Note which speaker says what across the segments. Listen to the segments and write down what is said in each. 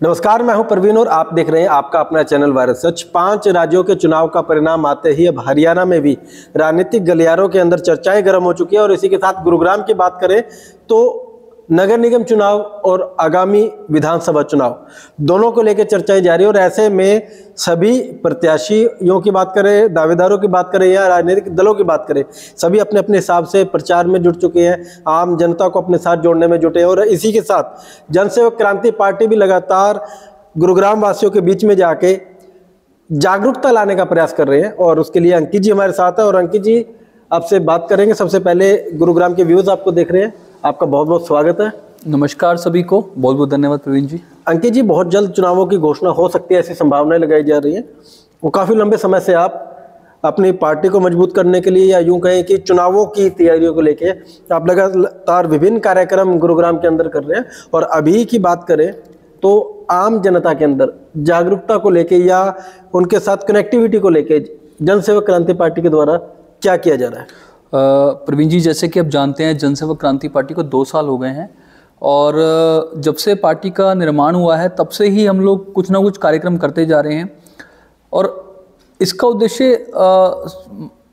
Speaker 1: नमस्कार, मैं हूँ प्रवीण और आप देख रहे हैं आपका अपना चैनल वायरस सच पाँच राज्यों के चुनाव का परिणाम आते ही अब हरियाणा में भी राजनीतिक गलियारों के अंदर चर्चाएँ गर्म हो चुकी है और इसी के साथ गुरुग्राम की बात करें तो नगर निगम चुनाव और आगामी विधानसभा चुनाव, दोनों को लेकर चर्चाएँ जारी और ऐसे में सभी प्रत्याशियों की बात करें, दावेदारों की बात करें या राजनीतिक दलों की बात करें, सभी अपने अपने हिसाब से प्रचार में जुट चुके हैं। आम जनता को अपने साथ जोड़ने में जुटे हैं और इसी के साथ जनसेवक क्रांति पार्टी भी लगातार गुरुग्राम वासियों के बीच में जाके जागरूकता लाने का प्रयास कर रहे हैं और उसके लिए अंकित जी हमारे साथ हैं और अंकित जी, आपसे बात करेंगे। सबसे पहले गुरुग्राम के व्यूज़ आपको देख रहे हैं। आपका बहुत बहुत स्वागत है।
Speaker 2: नमस्कार सभी को बहुत बहुत धन्यवाद प्रवीण जी।
Speaker 1: अंकित जी बहुत जल्द चुनावों की घोषणा हो सकती है ऐसी संभावनाएँ लगाई जा रही है। वो काफ़ी लंबे समय से आप अपनी पार्टी को मज़बूत करने के लिए या यूँ कहें कि चुनावों की तैयारियों को लेके आप लगातार विभिन्न कार्यक्रम गुरुग्राम के अंदर कर रहे हैं। और अभी की बात करें तो आम जनता के अंदर जागरूकता को लेके या उनके साथ कनेक्टिविटी को लेके जनसेवक क्रांति पार्टी के द्वारा क्या किया जा रहा है?
Speaker 2: प्रवीण जी, जैसे कि आप जानते हैं, जनसेवक क्रांति पार्टी को दो साल हो गए हैं और जब से पार्टी का निर्माण हुआ है, तब से ही हम लोग कुछ ना कुछ कार्यक्रम करते जा रहे हैं और इसका उद्देश्य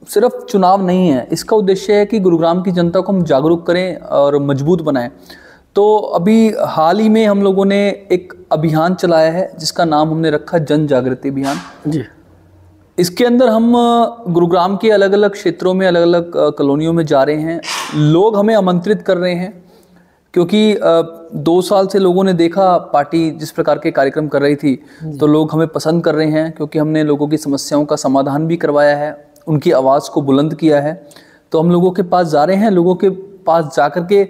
Speaker 2: सिर्फ़ चुनाव नहीं है, इसका उद्देश्य है कि गुरुग्राम की जनता को हम जागरूक करें और मज़बूत बनाएँ। तो अभी हाल ही में हम लोगों ने एक अभियान चलाया है, जिसका नाम हमने रखा जन जागृति अभियान।
Speaker 1: जी।
Speaker 2: इसके अंदर हम गुरुग्राम के अलग अलग क्षेत्रों में अलग अलग कॉलोनियों में जा रहे हैं। लोग हमें आमंत्रित कर रहे हैं क्योंकि दो साल से लोगों ने देखा पार्टी जिस प्रकार के कार्यक्रम कर रही थी तो लोग हमें पसंद कर रहे हैं क्योंकि हमने लोगों की समस्याओं का समाधान भी करवाया है उनकी आवाज़ को बुलंद किया है। तो हम लोगों के पास जा रहे हैं लोगों के पास जा कर के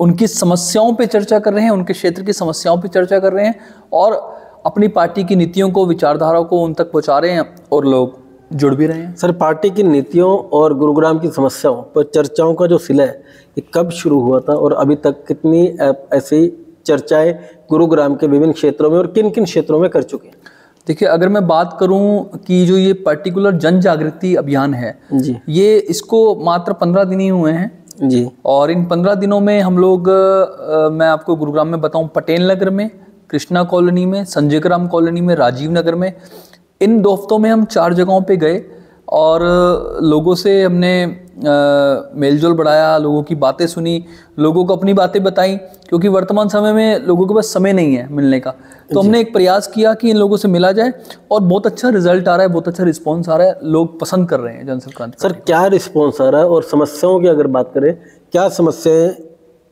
Speaker 2: उनकी समस्याओं पे चर्चा कर रहे हैं उनके क्षेत्र की समस्याओं पे चर्चा कर रहे हैं और अपनी पार्टी की नीतियों को विचारधाराओं को उन तक पहुँचा रहे हैं और लोग जुड़ भी रहे हैं?
Speaker 1: सर पार्टी की नीतियों और गुरुग्राम की समस्याओं पर चर्चाओं का जो सिला है ये कब शुरू हुआ था और अभी तक कितनी ऐसी चर्चाएँ गुरुग्राम के विभिन्न क्षेत्रों में और किन किन क्षेत्रों में कर चुके हैं?
Speaker 2: देखिए अगर मैं बात करूँ कि जो ये पर्टिकुलर जन जागृति अभियान है
Speaker 1: जी।
Speaker 2: ये इसको मात्र पंद्रह दिन ही हुए हैं।
Speaker 1: जी।
Speaker 2: और इन पंद्रह दिनों में हम लोग आ, मैं आपको गुरुग्राम में बताऊँ पटेल नगर में कृष्णा कॉलोनी में संजय ग्राम कॉलोनी में राजीव नगर में इन दो हफ्तों में हम चार जगहों पे गए और लोगों से हमने मेलजोल बढ़ाया लोगों की बातें सुनी लोगों को अपनी बातें बताई क्योंकि वर्तमान समय में लोगों के पास समय नहीं है मिलने का। तो हमने एक प्रयास किया कि इन लोगों से मिला जाए और बहुत अच्छा रिज़ल्ट आ रहा है बहुत अच्छा रिस्पॉन्स आ रहा है लोग पसंद कर रहे हैं जनसंघ क्रांति
Speaker 1: सर क्या रिस्पॉन्स आ रहा है और समस्याओं की अगर बात करें क्या समस्याएँ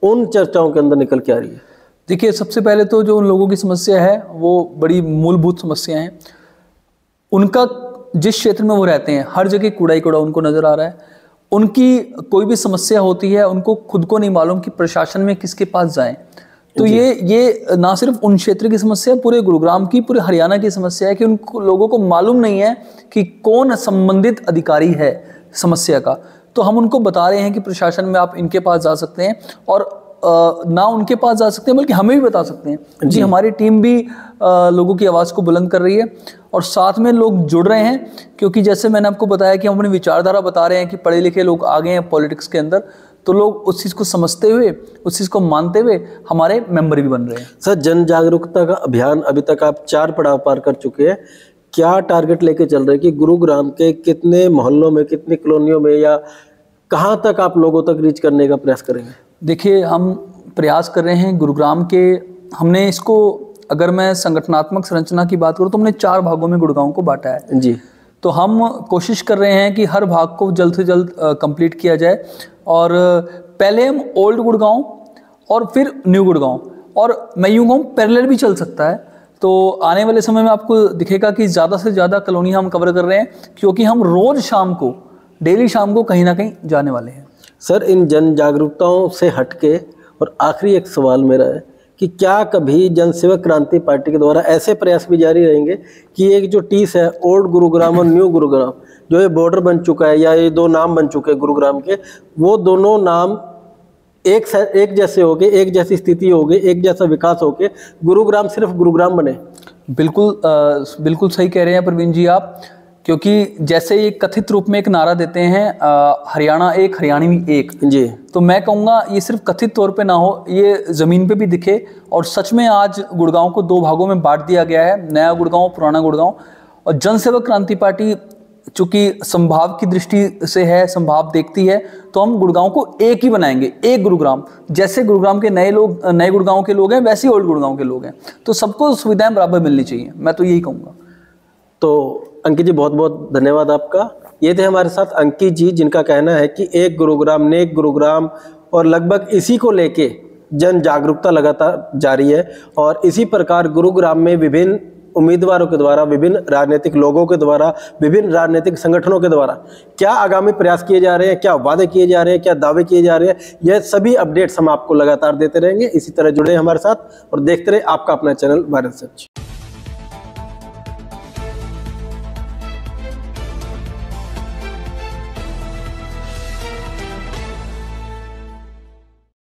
Speaker 1: उन चर्चाओं के अंदर निकल के आ रही है?
Speaker 2: देखिए सबसे पहले तो जो उन लोगों की समस्या है वो बड़ी मूलभूत समस्या है। उनका जिस क्षेत्र में वो रहते हैं हर जगह कूड़ा ही कूड़ा उनको नज़र आ रहा है। उनकी कोई भी समस्या होती है उनको खुद को नहीं मालूम कि प्रशासन में किसके पास जाएँ। तो ये ये ना सिर्फ़ उन क्षेत्र की समस्या है पूरे गुरुग्राम की पूरे हरियाणा की समस्या है कि उन लोगों को मालूम नहीं है कि कौन संबंधित अधिकारी है समस्या का। तो हम उनको बता रहे हैं कि प्रशासन में आप इनके पास जा सकते हैं और ना उनके पास जा सकते हैं बल्कि हमें भी बता सकते हैं जी, जी। हमारी टीम भी लोगों की आवाज़ को बुलंद कर रही है। और साथ में लोग जुड़ रहे हैं क्योंकि जैसे मैंने आपको बताया कि हम अपनी विचारधारा बता रहे हैं कि पढ़े लिखे लोग आ गए हैं पॉलिटिक्स के अंदर तो लोग उस चीज़ को समझते हुए उस चीज़ को मानते हुए हमारे मेंबर भी बन रहे हैं।
Speaker 1: सर जन जागरूकता का अभियान अभी तक आप चार पड़ाव पार कर चुके हैं। क्या टारगेट लेके चल रहे हैं कि गुरुग्राम के कितने मोहल्लों में कितनी कॉलोनियों में या कहाँ तक आप लोगों तक रीच करने का प्रयास करेंगे?
Speaker 2: देखिए हम प्रयास कर रहे हैं गुरुग्राम के हमने इसको अगर मैं संगठनात्मक संरचना की बात करूँ तो हमने चार भागों में गुड़गांव को बांटा है।
Speaker 1: जी।
Speaker 2: तो हम कोशिश कर रहे हैं कि हर भाग को जल्द से जल्द कंप्लीट किया जाए और पहले हम ओल्ड गुड़गांव और फिर न्यू गुड़गांव और मैं यूँ कहूँ पैरेलल भी चल सकता है। तो आने वाले समय में आपको दिखेगा कि ज़्यादा से ज़्यादा कॉलोनी हम कवर कर रहे हैं क्योंकि हम रोज़ शाम को डेली शाम को कहीं ना कहीं जाने वाले हैं।
Speaker 1: सर इन जन जागरूकताओं से हटके और आखिरी एक सवाल मेरा है कि क्या कभी जनसेवक क्रांति पार्टी के द्वारा ऐसे प्रयास भी जारी रहेंगे कि एक जो टीस है ओल्ड गुरुग्राम और न्यू गुरुग्राम जो ये बॉर्डर बन चुका है या ये दो नाम बन चुके हैं गुरुग्राम के वो दोनों नाम एक एक जैसे हो गए एक जैसी स्थिति हो गई एक जैसा विकास हो के गुरुग्राम सिर्फ़ गुरुग्राम बने।
Speaker 2: बिल्कुल आ, बिल्कुल सही कह रहे हैं प्रवीण जी आप। क्योंकि जैसे ये कथित रूप में एक नारा देते हैं हरियाणा एक हरियाणवी एक।
Speaker 1: जी।
Speaker 2: तो मैं कहूँगा ये सिर्फ़ कथित तौर पे ना हो ये ज़मीन पे भी दिखे और सच में आज गुड़गांव को दो भागों में बांट दिया गया है नया गुड़गांव पुराना गुड़गांव। और जनसेवक क्रांति पार्टी चूँकि संभाव की दृष्टि से है संभाव देखती है तो हम गुड़गांव को एक ही बनाएँगे एक गुरुग्राम। जैसे गुरुग्राम के नए लोग नए गुड़गांव के लोग हैं वैसे ही ओल्ड गुड़गांव के लोग हैं। तो सबको सुविधाएँ बराबर मिलनी चाहिए मैं तो यही कहूँगा।
Speaker 1: तो अंकित जी बहुत बहुत धन्यवाद आपका। ये थे हमारे साथ अंकित जी, जिनका कहना है कि एक गुरुग्राम, नेक गुरुग्राम और लगभग इसी को लेके जन जागरूकता लगातार जारी है और इसी प्रकार गुरुग्राम में विभिन्न उम्मीदवारों के द्वारा, विभिन्न राजनीतिक लोगों के द्वारा, विभिन्न राजनीतिक संगठनों के द्वारा क्या आगामी प्रयास किए जा रहे हैं, क्या वादे किए जा रहे हैं, क्या दावे किए जा रहे हैं यह सभी अपडेट्स हम आपको लगातार देते रहेंगे। इसी तरह जुड़े हमारे साथ और देखते रहे आपका अपना चैनल भारत सच